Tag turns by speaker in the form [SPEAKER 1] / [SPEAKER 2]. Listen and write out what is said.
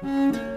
[SPEAKER 1] Música